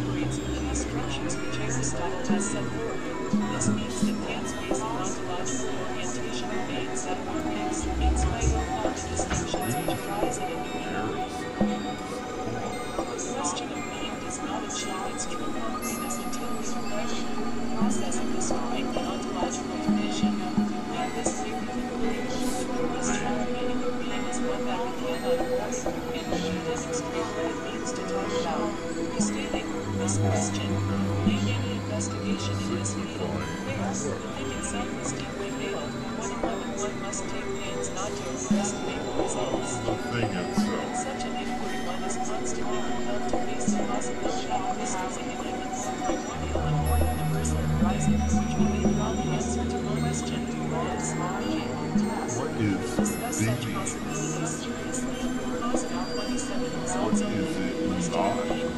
operates with the instructions which Aristotle has set forth. This means that Kant's basic ontological orientation remains at one fixed, in spite of all the distinctions which arise in a new universe. question. Investigation in this. Yes, the pig itself is deeply veiled. One eleven one must take pains not to investigate the results. The thing itself. Such an inquiry one is constantly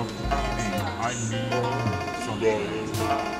I'm, I need somebody.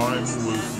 time was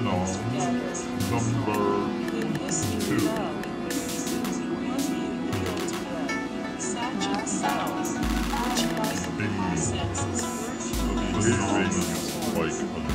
Phenomenon number two. Like an